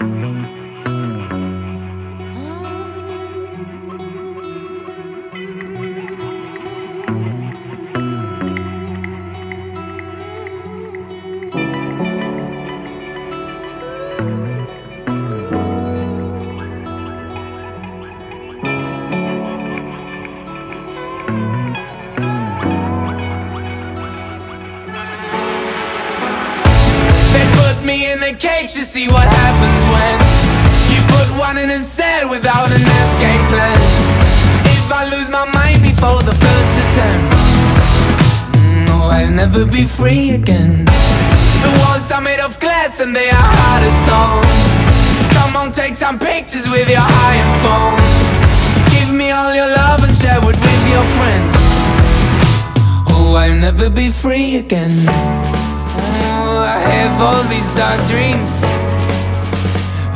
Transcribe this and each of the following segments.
They put me in a cage to see what happens when You put one in a cell without an escape plan. If I lose my mind before the first attempt No, I'll never be free again. The walls are made of glass and they are hard as stone. Come on, take some pictures with your iron phones. Give me all your love and share it with your friends. Oh, I'll never be free again. Oh, have all these dark dreams.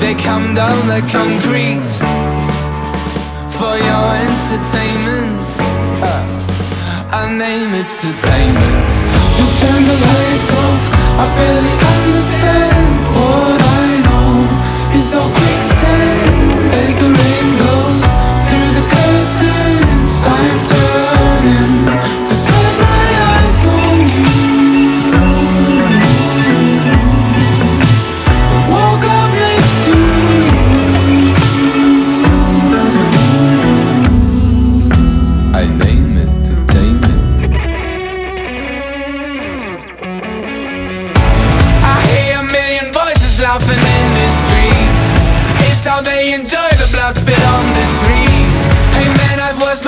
They come down like concrete For your entertainment. Uh, I name it entertainment. You turn the lights off. I barely understand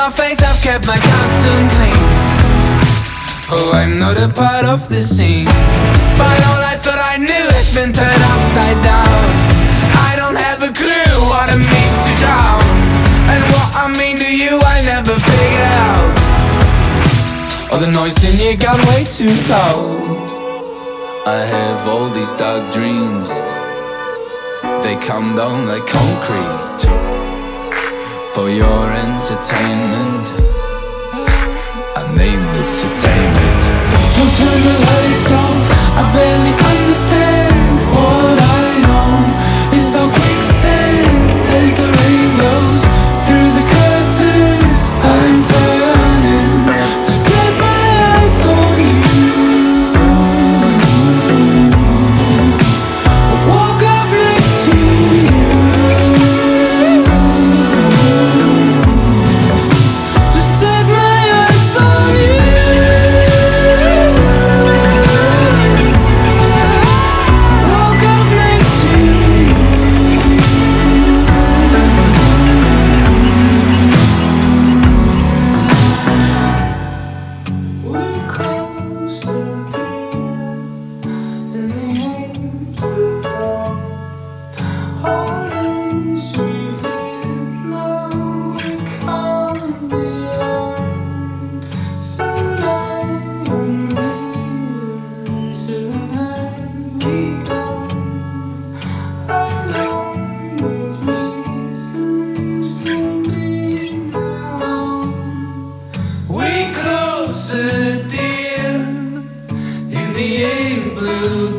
my face, I've kept my costume clean. Oh, I'm not a part of the scene. But all I thought I knew has been turned upside down. I don't have a clue what it means to drown. And what I mean to you I never figure out. All the noise in here got way too loud. I have all these dark dreams. They come down like concrete For your entertainment. I name it to tame it Don't turn the